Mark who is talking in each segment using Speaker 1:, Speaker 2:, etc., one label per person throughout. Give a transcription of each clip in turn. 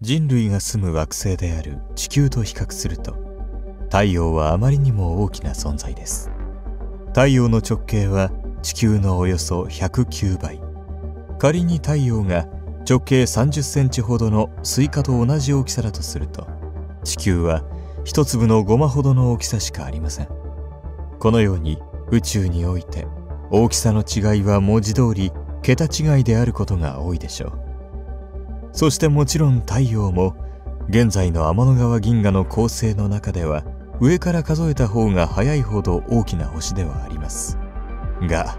Speaker 1: 人類が住む惑星である地球と比較すると太陽はあまりにも大きな存在です。太陽の直径は地球のおよそ109倍。仮に太陽が直径30センチほどのスイカと同じ大きさだとすると地球は一粒のゴマほどの大きさしかありません。このように宇宙において大きさの違いは文字通り桁違いであることが多いでしょう。そしてもちろん太陽も現在の天の川銀河の構成の中では上から数えた方が早いほど大きな星ではあります。が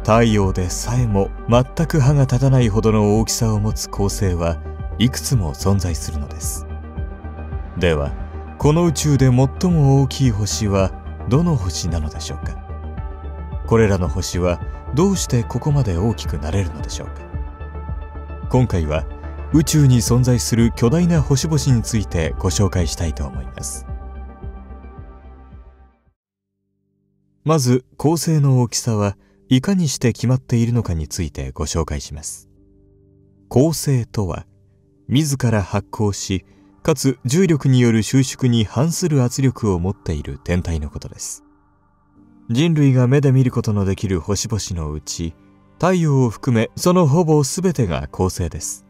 Speaker 1: 太陽でさえも全く歯が立たないほどの大きさを持つ恒星はいくつも存在するのです。ではこの宇宙で最も大きい星はどの星なのでしょうか？これらの星はどうしてここまで大きくなれるのでしょうか？今回は宇宙に存在する巨大な星々についてご紹介したいと思います。まず恒星の大きさはいかにして決まっているのかについてご紹介します。恒星とは自ら発光しかつ重力による収縮に反する圧力を持っている天体のことです。人類が目で見ることのできる星々のうち太陽を含めそのほぼ全てが恒星です。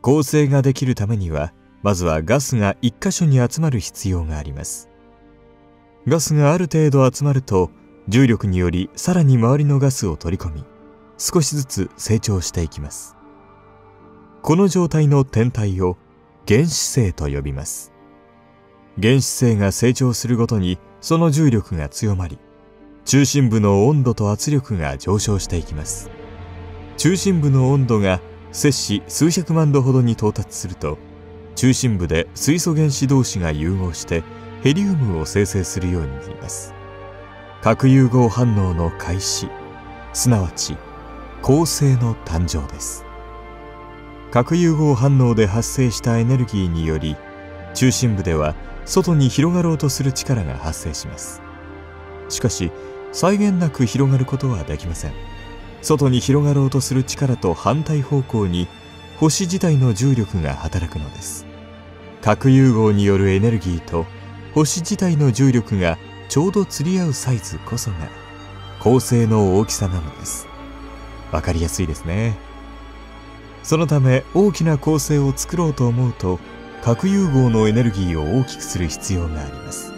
Speaker 1: 恒星ができるためにはまずはガスが一箇所に集まる必要があります。ガスがある程度集まると重力によりさらに周りのガスを取り込み少しずつ成長していきます。この状態の天体を原子星と呼びます。原子星が成長するごとにその重力が強まり中心部の温度と圧力が上昇していきます。中心部の温度が摂氏数百万度ほどに到達すると中心部で水素原子同士が融合してヘリウムを生成するようになります。核融合反応の開始すなわち恒星の誕生です。核融合反応で発生したエネルギーにより中心部では外に広がろうとする力が発生します。しかし際限なく広がることはできません。外に広がろうとする力と反対方向に星自体の重力が働くのです。核融合によるエネルギーと星自体の重力がちょうど釣り合うサイズこそが恒星の大きさなのです。わかりやすいですね。そのため大きな恒星を作ろうと思うと核融合のエネルギーを大きくする必要があります。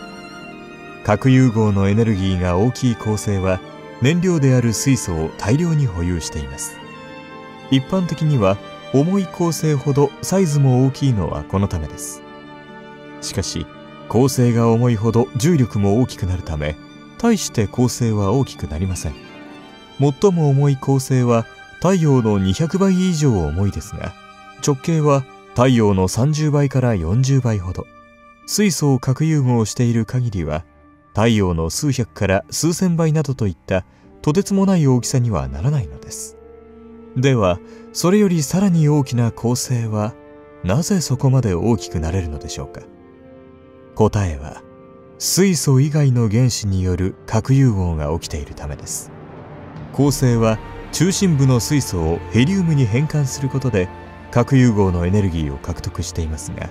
Speaker 1: 核融合のエネルギーが大きい恒星は燃料である水素を大量に保有しています。一般的には重い恒星ほどサイズも大きいのはこのためです。しかし恒星が重いほど重力も大きくなるため大して恒星は大きくなりません。最も重い恒星は太陽の200倍以上重いですが直径は太陽の30倍から40倍ほど。水素を核融合している限りは太陽の数百から数千倍などといったとてつもない大きさにはならないのです。ではそれよりさらに大きな恒星はなぜそこまで大きくなれるのでしょうか？答えは水素以外の原子による核融合が起きているためです。恒星は中心部の水素をヘリウムに変換することで核融合のエネルギーを獲得していますが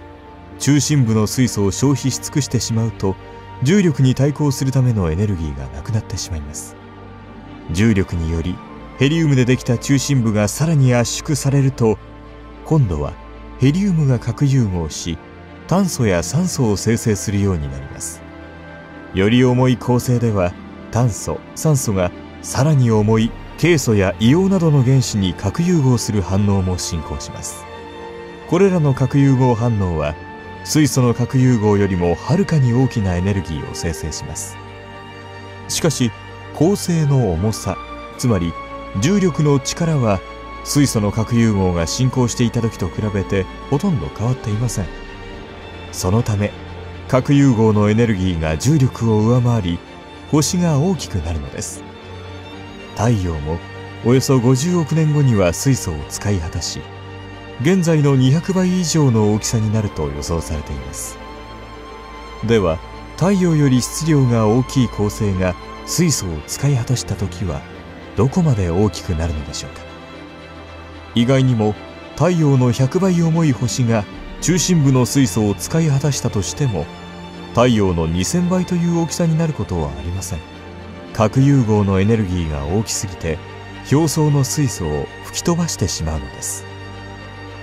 Speaker 1: 中心部の水素を消費し尽くしてしまうと重力に対抗するためのエネルギーがなくなってしまいます。重力によりヘリウムでできた中心部がさらに圧縮されると今度はヘリウムが核融合し炭素や酸素を生成するようになります。より重い構成では炭素酸素がさらに重いケイ素や硫黄などの原子に核融合する反応も進行します。これらの核融合反応は水素の核融合よりもはるかに大きなエネルギーを生成します。しかし恒星の重さつまり重力の力は水素の核融合が進行していた時と比べてほとんど変わっていません。そのため核融合のエネルギーが重力を上回り星が大きくなるのです。太陽もおよそ50億年後には水素を使い果たし現在の200倍以上の大きさになると予想されています。では太陽より質量が大きい恒星が水素を使い果たした時はどこまで大きくなるのでしょうか。意外にも太陽の100倍重い星が中心部の水素を使い果たしたとしても太陽の2000倍という大きさになることはありません。核融合のエネルギーが大きすぎて表層の水素を吹き飛ばしてしまうのです。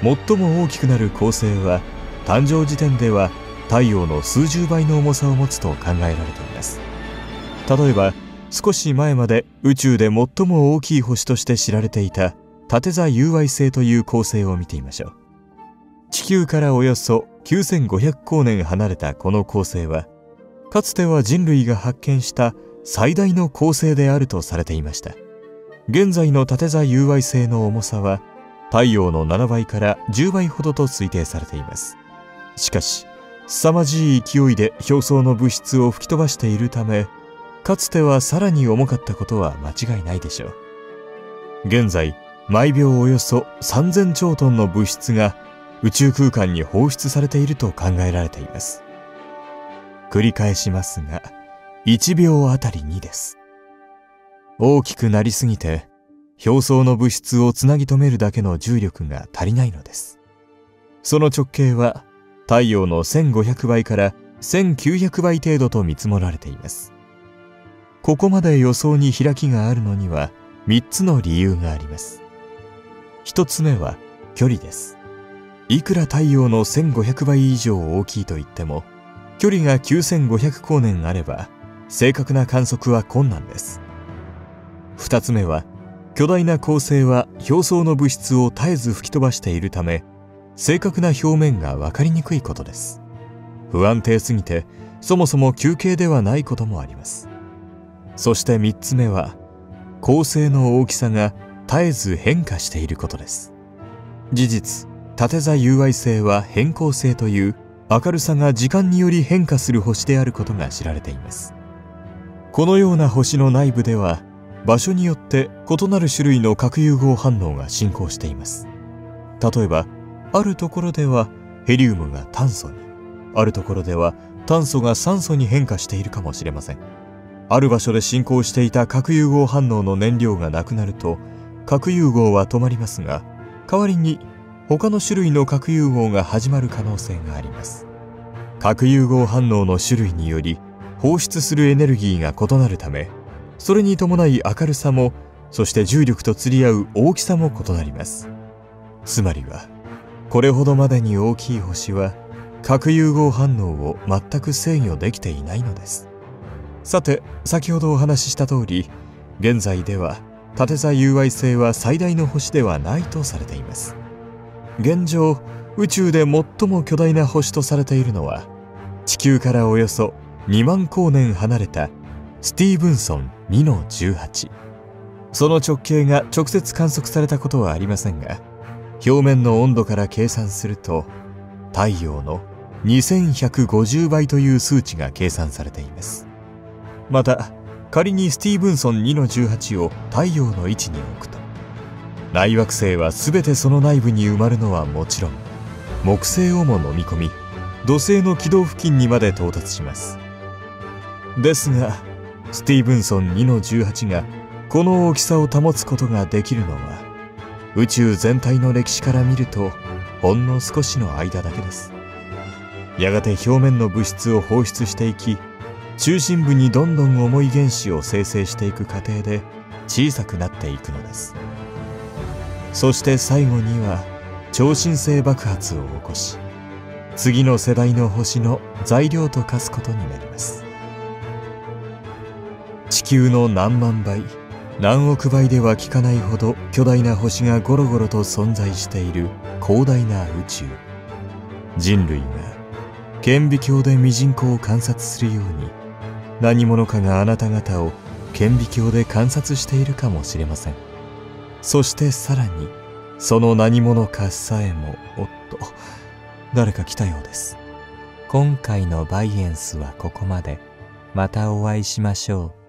Speaker 1: 最も大きくなる恒星は誕生時点では太陽の数十倍の重さを持つと考えられています。例えば少し前まで宇宙で最も大きい星として知られていた縦座融矮星という恒星を見てみましょう。地球からおよそ9500光年離れたこの恒星はかつては人類が発見した最大の恒星であるとされていました。現在の縦座融矮星の重さは太陽の7倍から10倍ほどと推定されています。しかし凄まじい勢いで表層の物質を吹き飛ばしているためかつてはさらに重かったことは間違いないでしょう。現在毎秒およそ3000兆トンの物質が宇宙空間に放出されていると考えられています。繰り返しますが1秒あたり2です。大きくなりすぎて表層の物質をつなぎ止めるだけの重力が足りないのです。その直径は太陽の1500倍から1900倍程度と見積もられています。ここまで予想に開きがあるのには3つの理由があります。1つ目は距離です。いくら太陽の1500倍以上大きいと言っても距離が9500光年あれば正確な観測は困難です。2つ目は巨大な恒星は表層の物質を絶えず吹き飛ばしているため正確な表面が分かりにくいことです。不安定すぎてそもそも休憩ではないこともあります。そして3つ目は恒星の大きさが絶えず変化していることです。事実縦座融矮星は変更性という明るさが時間により変化する星であることが知られています。このような星の内部では場所によって異なる種類の核融合反応が進行しています。例えばあるところではヘリウムが炭素にあるところでは炭素が酸素に変化しているかもしれません。ある場所で進行していた核融合反応の燃料がなくなると核融合は止まりますが代わりに他の種類の核融合が始まる可能性があります。核融合反応の種類により放出するエネルギーが異なるためそれに伴い明るさもそして重力と釣り合う大きさも異なります。つまりはこれほどまでに大きい星は核融合反応を全く制御できていないのです。さて先ほどお話しした通り現在では縦座融矮星は最大の星ではないとされています。現状宇宙で最も巨大な星とされているのは地球からおよそ2万光年離れたスティーブンソン2の18その直径が直接観測されたことはありませんが表面の温度から計算すると太陽の2150倍という数値が計算されています。また仮にスティーブンソン2の18を太陽の位置に置くと内惑星は全てその内部に埋まるのはもちろん木星をも飲み込み土星の軌道付近にまで到達します。ですがスティーブンソン2の18がこの大きさを保つことができるのは宇宙全体の歴史から見るとほんの少しの間だけです。やがて表面の物質を放出していき中心部にどんどん重い原子を生成していく過程で小さくなっていくのです。そして最後には超新星爆発を起こし次の世代の星の材料と化すことになります。地球の何万倍何億倍では効かないほど巨大な星がゴロゴロと存在している広大な宇宙。人類が顕微鏡でミジンコを観察するように何者かがあなた方を顕微鏡で観察しているかもしれません。そしてさらにその何者かさえもおっと誰か来たようです。今回のバイエンスはここまで。またお会いしましょう。